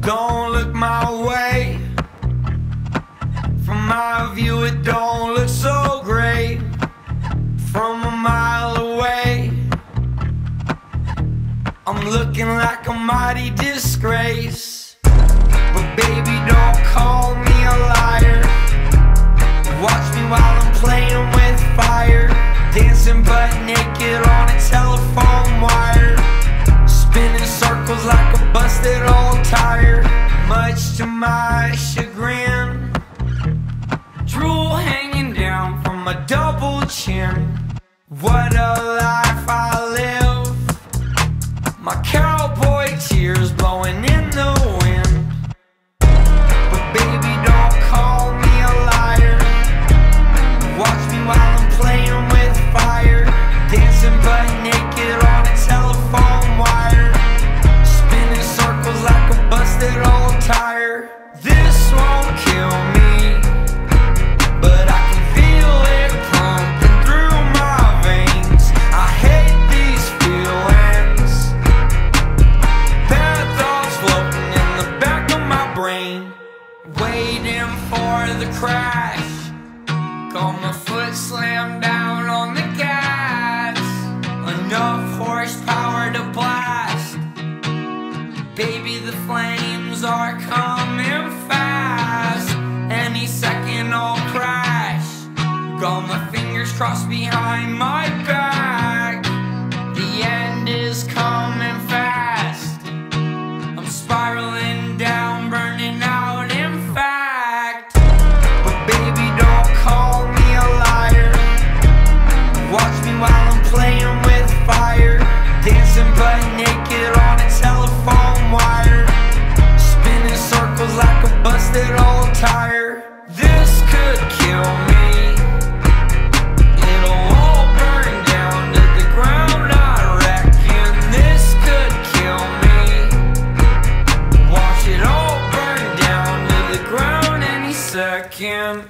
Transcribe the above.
Don't look my way. From my view, it don't look so great. From a mile away, I'm looking like a mighty disgrace. But baby, don't call me a liar. Watch me while I'm playing with fire. Dancing butt naked on old tire. Much to my chagrin. Drool hanging down from a double chin. What a brain. Waiting for the crash. Got my foot slammed down on the gas. Enough horsepower to blast. Baby, the flames are coming fast. Any second I'll crash. Got my fingers crossed behind my back. This could kill me. It'll all burn down to the ground, I reckon. This could kill me. Watch it all burn down to the ground any second.